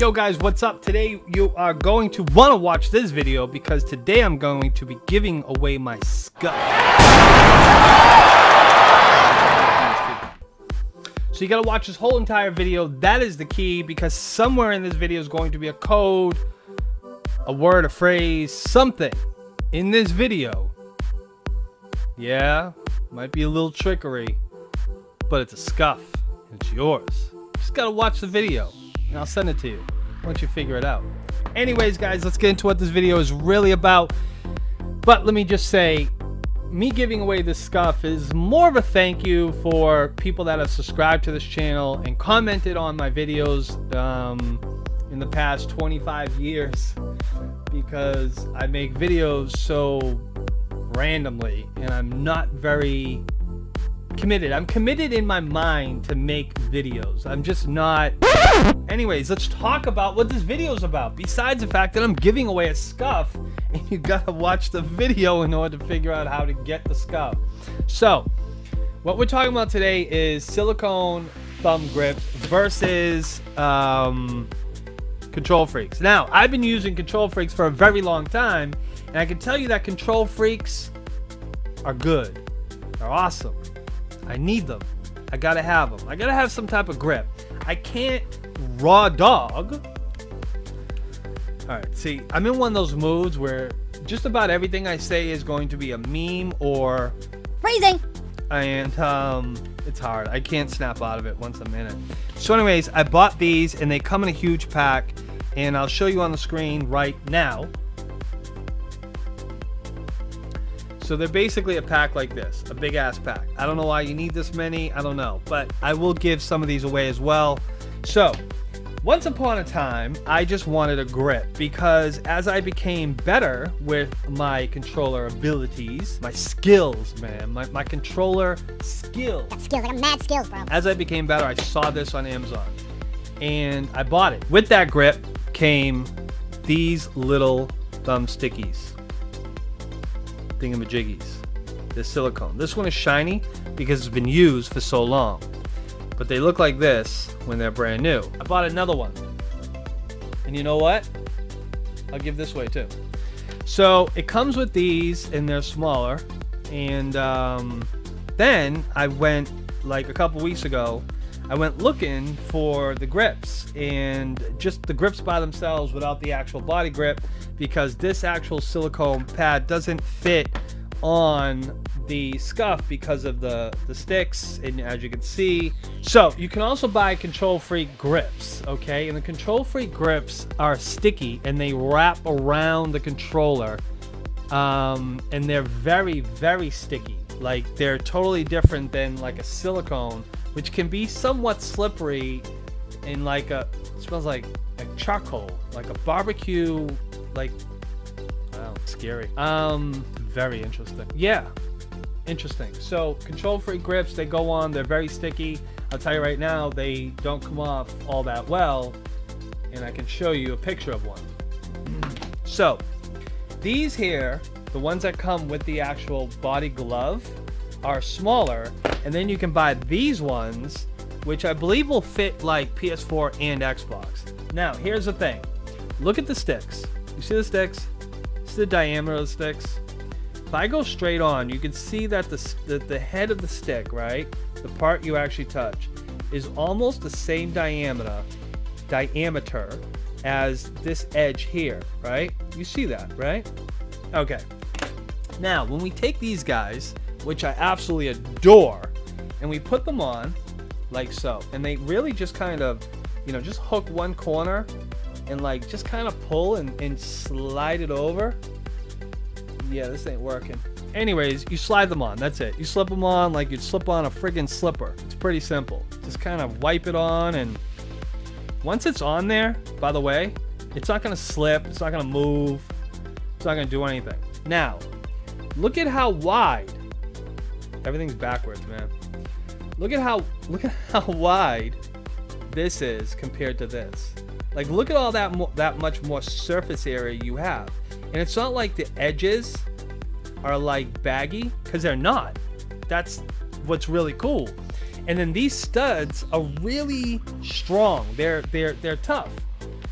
Yo guys, what's up? Today you are going to want to watch this video because today I'm going to be giving away my SCUF. So you gotta watch this whole entire video. That is the key because somewhere in this video is going to be a code, a word, a phrase, something in this video. Yeah, might be a little trickery, but it's a SCUF. It's yours. Just gotta watch the video and I'll send it to you once you figure it out. Anyways, guys, let's get into what this video is really about. But let me just say, me giving away this SCUF is more of a thank you for people that have subscribed to this channel and commented on my videos um, in the past 25 years because I make videos so randomly and I'm not very committed. I'm committed in my mind to make videos. I'm just not. Anyways, let's talk about what this video is about. Besides the fact that I'm giving away a SCUF, and you gotta watch the video in order to figure out how to get the SCUF. So, what we're talking about today is silicone thumb grips versus um, KontrolFreeks. Now, I've been using KontrolFreeks for a very long time, and I can tell you that KontrolFreeks are good. They're awesome. I need them. I gotta have them. I gotta have some type of grip. I can't raw dog. All right, see, I'm in one of those moods where just about everything I say is going to be a meme or freezing. And um, it's hard. I can't snap out of it once I'm in it. So, anyways, I bought these and they come in a huge pack, and I'll show you on the screen right now. So they're basically a pack like this, a big ass pack. I don't know why you need this many, I don't know, but I will give some of these away as well. So, once upon a time, I just wanted a grip because as I became better with my controller abilities, my skills, man, my, my controller skills. Got skills, I got mad skills, bro. As I became better, I saw this on Amazon and I bought it. With that grip came these little thumb stickies thingamajiggies. This silicone. This one is shiny because it's been used for so long. But they look like this when they're brand new. I bought another one. And you know what? I'll give this away too. So it comes with these and they're smaller. And um, then I went like a couple weeks ago I went looking for the grips and just the grips by themselves without the actual body grip because this actual silicone pad doesn't fit on the SCUF because of the the sticks and as you can see. So you can also buy KontrolFreek grips okay? And the KontrolFreek grips are sticky and they wrap around the controller um, and they're very very sticky. Like they're totally different than like a silicone which can be somewhat slippery in like a smells like a charcoal like a barbecue like wow scary. Um very interesting. yeah interesting. So KontrolFreek grips they go on they're very sticky. I'll tell you right now they don't come off all that well and i can show you a picture of one. So these here the ones that come with the actual body glove are smaller and then you can buy these ones which i believe will fit like ps4 and xbox now here's the thing look at the sticks you see the sticks? See the diameter of the sticks? If I go straight on, you can see that the, the, the head of the stick, right? The part you actually touch is almost the same diameter diameter as this edge here, right? You see that, right? Okay. Now, when we take these guys, which I absolutely adore, and we put them on like so, and they really just kind of, you know, just hook one corner and like just kind of pull and, and slide it over. Yeah, this ain't working. Anyways, you slide them on. That's it. You slip them on like you'd slip on a friggin' slipper. It's pretty simple. Just kind of wipe it on and once it's on there, by the way, it's not to slip. It's not to move. It's not to do anything. Now, look at how wide. Everything's backwards, man. Look at how look at how wide this is compared to this. Like, look at all that that much more surface area you have. And it's not like the edges are like baggy, because they're not. That's what's really cool. And then these studs are really strong. They're they're they're tough.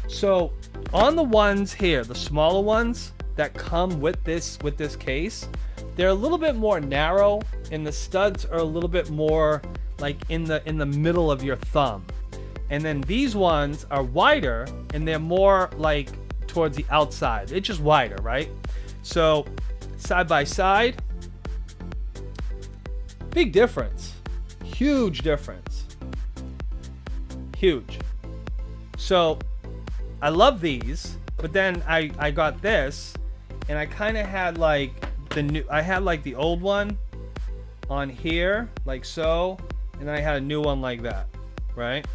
So on the ones here, the smaller ones that come with this with this case, they're a little bit more narrow and the studs are a little bit more like in the in the middle of your thumb. And then these ones are wider and they're more like towards the outside. It's just wider, right? So side by side, big difference. Huge difference. Huge. So I love these, but then I, I got this and I kind of had like the new, I had like the old one on here, like so, and then I had a new one like that, right?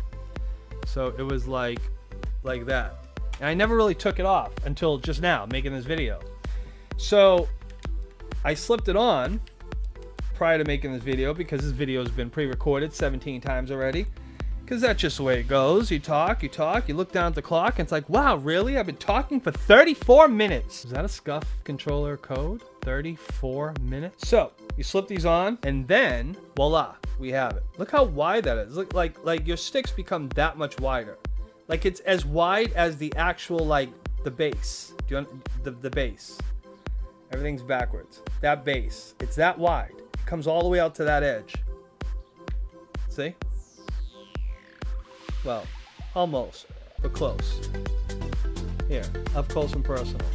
So it was like, like that. And I never really took it off until just now, making this video. So I slipped it on prior to making this video because this video has been pre-recorded 17 times already. Because that's just the way it goes. You talk, you talk, you look down at the clock, and it's like, wow, really? I've been talking for 34 minutes. Is that a SCUF controller code? 34 minutes? So, you slip these on, and then, voila, we have it. Look how wide that is. Look like, like your sticks become that much wider. Like it's as wide as the actual, like, the base. Do you the, the base? Everything's backwards. That base, it's that wide. It comes all the way out to that edge. See? Well, almost, but close. Here, up close and personal.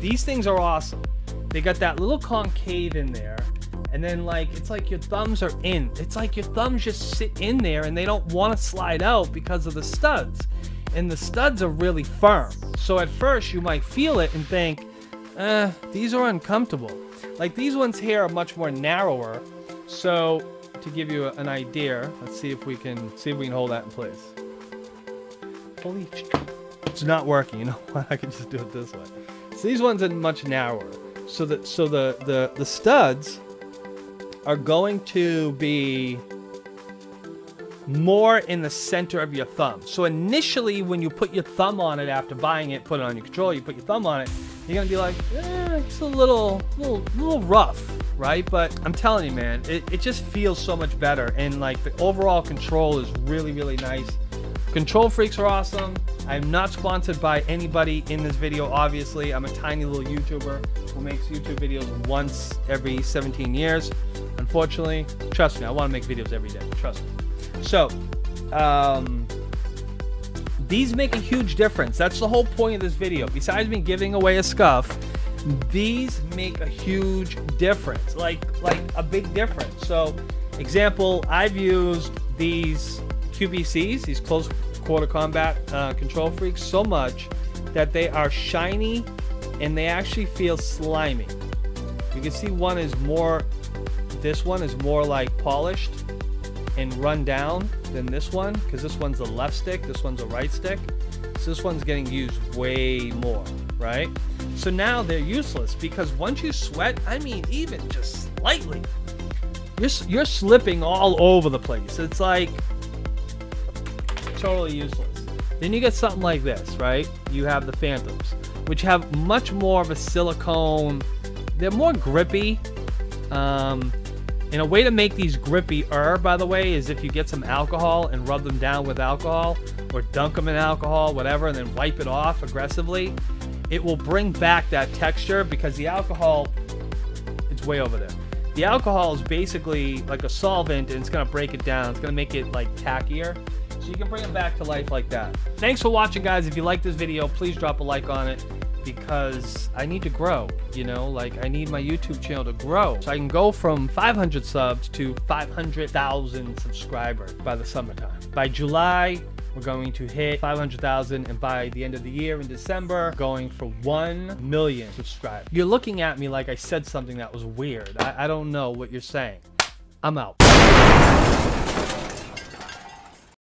These things are awesome. They got that little concave in there, and then like it's like your thumbs are in. It's like your thumbs just sit in there and they don't want to slide out because of the studs. And the studs are really firm. So at first you might feel it and think, eh, these are uncomfortable. Like these ones here are much more narrower. So to give you an idea, let's see if we can see if we can hold that in place. Holy, it's not working. You know what? I can just do it this way. So these ones are much narrower. So that so the the the studs are going to be more in the center of your thumb. So initially, when you put your thumb on it after buying it, put it on your controller, you put your thumb on it, you're gonna be like, eh, it's a little, little, little rough, right? But I'm telling you, man, it, it just feels so much better, and like the overall control is really, really nice. KontrolFreeks are awesome. I'm not sponsored by anybody in this video, obviously. I'm a tiny little YouTuber who makes YouTube videos once every 17 years. Unfortunately, trust me, I want to make videos every day. Trust me. So, um, these make a huge difference. That's the whole point of this video. Besides me giving away a SCUF, these make a huge difference. Like, like a big difference. So, example, I've used these CQCs, these close quarter combat uh, KontrolFreeks, so much that they are shiny and they actually feel slimy. You can see one is more, this one is more like polished and run down than this one because this one's a left stick, this one's a right stick. So this one's getting used way more, right? So now they're useless because once you sweat, I mean, even just slightly, you're, you're slipping all over the place. It's like totally useless. Then you get something like this, right? You have the Phantoms, which have much more of a silicone. They're more grippy. Um, and a way to make these grippier, by the way, is if you get some alcohol and rub them down with alcohol, or dunk them in alcohol, whatever, and then wipe it off aggressively. It will bring back that texture because the alcohol, it's way over there. The alcohol is basically like a solvent and it's gonna break it down. It's gonna make it like tackier. You can bring it back to life like that. Thanks for watching, guys. If you like this video, please drop a like on it because I need to grow, you know, like I need my YouTube channel to grow so I can go from 500 subs to 500,000 subscribers by the summertime. By July, we're going to hit 500,000 and by the end of the year in December, going for 1 million subscribers. You're looking at me like I said something that was weird. I, I don't know what you're saying. I'm out.